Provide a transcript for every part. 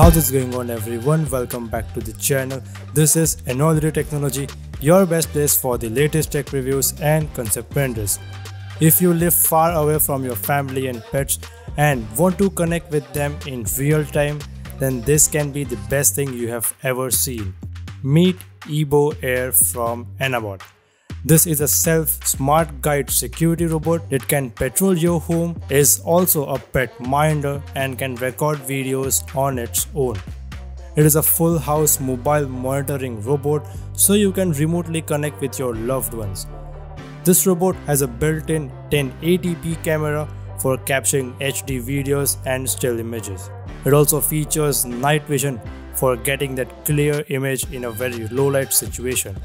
How's it going on everyone? Welcome back to the channel. This is Enoylity Technology, your best place for the latest tech reviews and concept renders. If you live far away from your family and pets and want to connect with them in real time, then this can be the best thing you have ever seen. Meet Ebo Air from Enabot. This is a self-smart guide security robot that can patrol your home, is also a pet minder and can record videos on its own. It is a full house mobile monitoring robot so you can remotely connect with your loved ones. This robot has a built-in 1080p camera for capturing HD videos and still images. It also features night vision for getting that clear image in a very low light situation.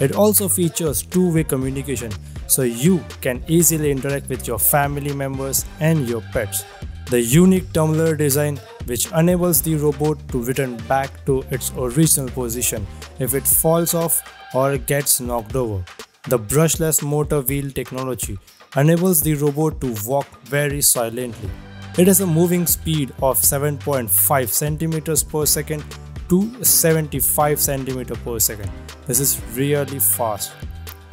It also features two-way communication so you can easily interact with your family members and your pets. The unique tumbler design which enables the robot to return back to its original position if it falls off or gets knocked over. The brushless motor wheel technology enables the robot to walk very silently. It has a moving speed of 7.5 cm per second to 75 cm per second. This is really fast.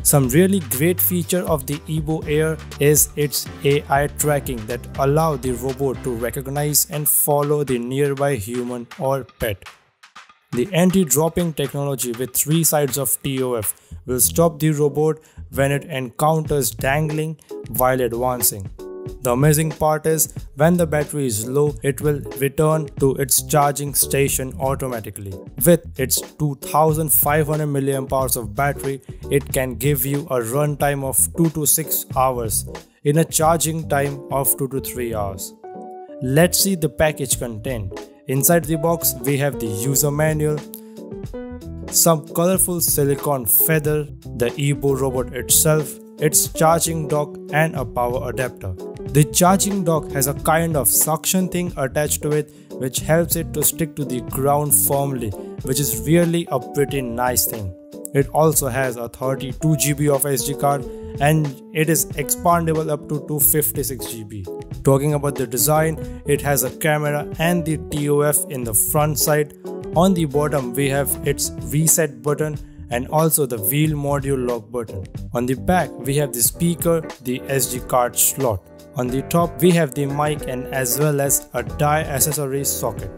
Some really great feature of the Ebo Air is its AI tracking that allow the robot to recognize and follow the nearby human or pet. The anti-dropping technology with three sides of TOF will stop the robot when it encounters dangling while advancing. The amazing part is when the battery is low, it will return to its charging station automatically. With its 2500 mAh of battery, it can give you a runtime of 2 to 6 hours in a charging time of 2 to 3 hours. Let's see the package content. Inside the box, we have the user manual, some colorful silicone feather, the Ebo robot itself, its charging dock and a power adapter. The charging dock has a kind of suction thing attached to it which helps it to stick to the ground firmly which is really a pretty nice thing. It also has a 32GB of SD card and it is expandable up to 256GB. Talking about the design, it has a camera and the TOF in the front side. On the bottom we have its reset button and also the wheel module lock button. On the back we have the speaker, the SD card slot. On the top we have the mic and as well as a die accessory socket.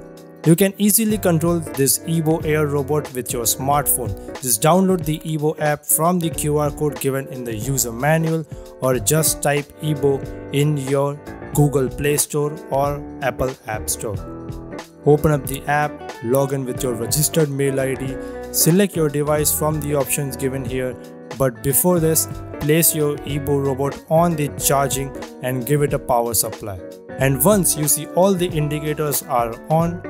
You can easily control this Ebo Air robot with your smartphone. Just download the Ebo app from the QR code given in the user manual or just type Ebo in your Google Play Store or Apple App Store. Open up the app, log in with your registered mail ID, select your device from the options given here but before this, place your Ebo robot on the charging and give it a power supply. And once you see all the indicators are on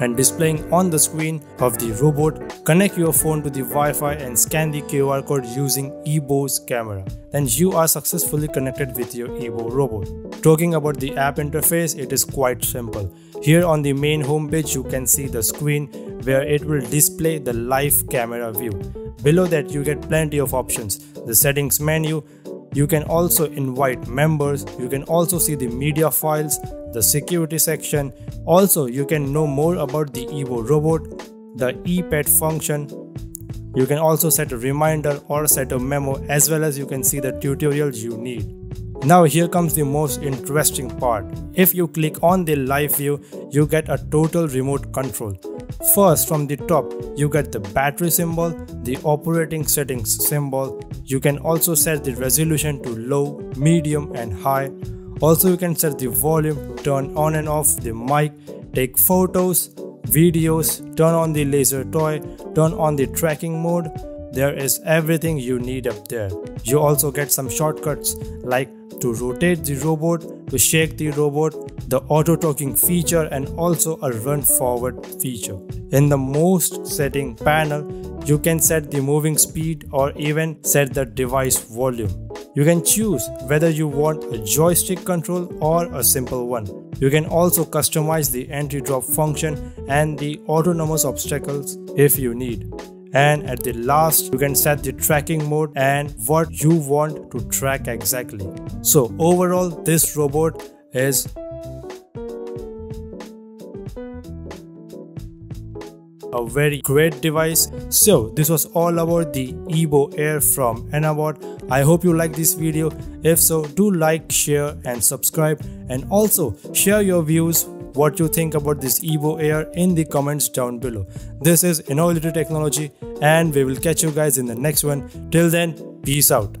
and displaying on the screen of the robot, connect your phone to the Wi-Fi and scan the QR code using Ebo's camera. Then you are successfully connected with your Ebo robot. Talking about the app interface, it is quite simple. Here on the main homepage, you can see the screen where it will display the live camera view. Below that, you get plenty of options. The settings menu, you can also invite members, you can also see the media files, the security section. Also, you can know more about the Ebo robot, the ePet function. You can also set a reminder or set a memo as well as you can see the tutorials you need. Now here comes the most interesting part. If you click on the live view, you get a total remote control. First from the top, you get the battery symbol, the operating settings symbol. You can also set the resolution to low, medium and high. Also you can set the volume, turn on and off the mic, take photos, videos, turn on the laser toy, turn on the tracking mode. There is everything you need up there. You also get some shortcuts like to rotate the robot, to shake the robot, the auto talking feature and also a run forward feature. In the most setting panel, you can set the moving speed or even set the device volume. You can choose whether you want a joystick control or a simple one. You can also customize the entry drop function and the autonomous obstacles if you need and at the last you can set the tracking mode and what you want to track exactly. So overall this robot is a very great device. So this was all about the Ebo Air from Enabot. I hope you like this video. If so, do like, share and subscribe and also share your views what you think about this Ebo Air in the comments down below. This is Enoylity Technology and we will catch you guys in the next one. Till then, peace out.